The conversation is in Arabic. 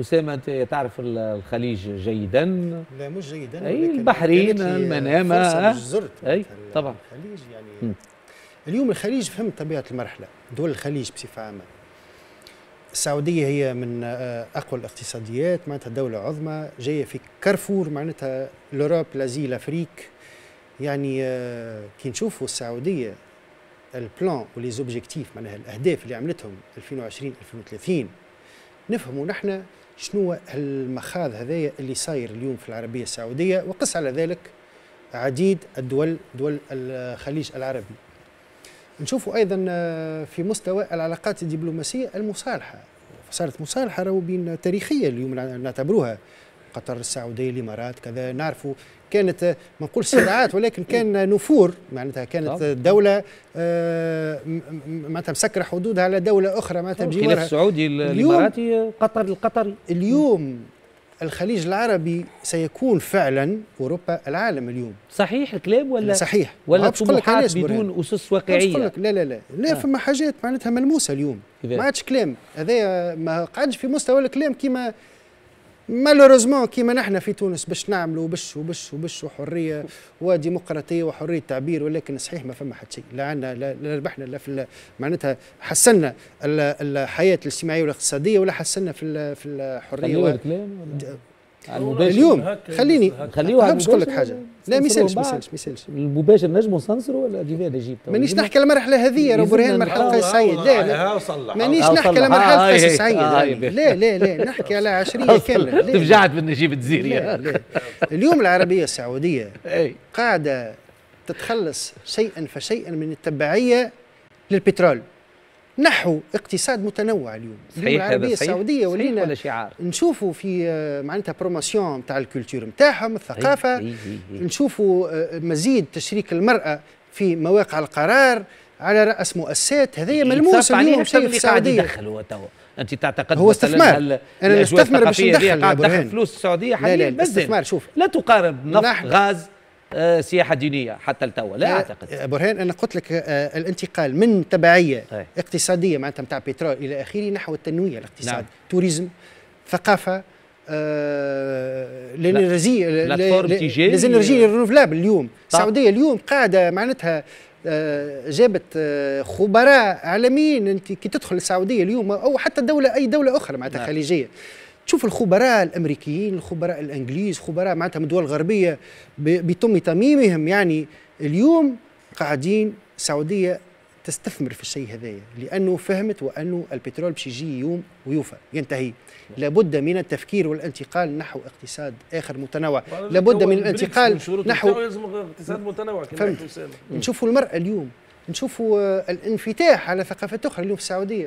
أسامة أنت تعرف الخليج جيدا؟ لا مش جيدا أي البحرين المنامة مش زرت أي طبعا. الخليج يعني م. اليوم الخليج فهمت طبيعة المرحلة دول الخليج بصفة عامة. السعودية هي من أقوى الاقتصاديات معناتها دولة عظمى جاية في كارفور معناتها l'Europe l'Asie l'Afrique يعني كي نشوفوا السعودية ال plan و les objectifs معناها الأهداف اللي عملتهم 2020 2030 نفهموا نحن شنو المخاض هذايا اللي صاير اليوم في العربية السعودية وقس على ذلك عديد الدول دول الخليج العربي. نشوفوا أيضا في مستوى العلاقات الدبلوماسية المصالحة. صارت مصالحة راهو بين تاريخية اليوم نعتبروها. قطر السعوديه الإمارات كذا. نعرفوا كانت ما نقولش صراعات ولكن كان نفور. معناتها كانت دولة آه معناتها مسكرة حدودها على دولة أخرى معناتها بجوارها السعودي الإماراتي قطر القطري. اليوم الخليج العربي سيكون فعلا أوروبا العالم اليوم. صحيح الكلام ولا صحيح. ولا طموحات بدون أسس واقعية؟ لا لا لا. لا آه. فما حاجات معناتها ملموسة اليوم. ما عادش كلام. هذا ما قعدش في مستوى الكلام كيما malheureusement كيما نحن في تونس باش نعملوا بش وبش وبش وحرية وديمقراطيه وحرية تعبير ولكن صحيح ما فما حتى شيء. لا عندنا لا ربحنا لا في معناتها حسنا الحياة الاجتماعية والاقتصادية ولا حسنا في في الحرية اليوم. خليني خليوها باش نقول لك حاجة. لا ما يسالش ما يسالش ما يسالش المباشر نجموا نسنصروا ولا كيفاه نجيب مانيش نحكي المرحله هذه راه برهان مرحله قيس سعيد لا لا. مانيش نحكي على مرحلة قيس سعيد لا لا لا نحكي على عشريه كامله تفجعت بالنجيب الدزيري لا لا. اليوم العربية السعودية قاعدة تتخلص شيئا فشيئا من التبعية للبترول. نحو اقتصاد متنوع اليوم. صحيح اليوم العربية السعودية ولينا ولا شعار؟ نشوفوا في معناتها promotion تاع ال culture نتاعهم الثقافة. هي هي هي. نشوفوا مزيد تشريك المرأة في مواقع القرار على رأس مؤسسات. هذه ملموس اليوم شيء في السعودية. يدخل هو تو. أنت تعتقد هو استثمار. أنا نستثمر باش ندخل قاعد تدخل فلوس السعودية؟ حاليا لا لا استثمار شوف. لا تقارن نفط غاز آه سياحة دينية حتى لتوا لا أعتقد برهان أنا قلت لك آه الانتقال من تبعية أي. اقتصادية معناتها نتاع بترول إلى اخره نحو التنويع الاقتصاد نعم. tourisme ثقافة آه ال énergie ال renouvelable اليوم السعوديه اليوم قاعدة معناتها آه جابت آه خبراء عالميين أنت كي تدخل السعودية اليوم أو حتى دولة أي دولة أخرى معناتها نعم. خليجية تشوف الخبراء الأمريكيين الخبراء الإنجليز خبراء معناتها من الدول الغربية بتم تميمهم. يعني اليوم قاعدين السعودية تستثمر في الشيء هذايا لأنه فهمت وأنه البترول باش يجي يوم ويوفى ينتهي. لابد من التفكير والانتقال نحو اقتصاد آخر متنوع. لابد من الانتقال نحو اقتصاد متنوع نشوفوا المرأة اليوم نشوفوا الانفتاح على ثقافات أخرى اليوم في السعودية.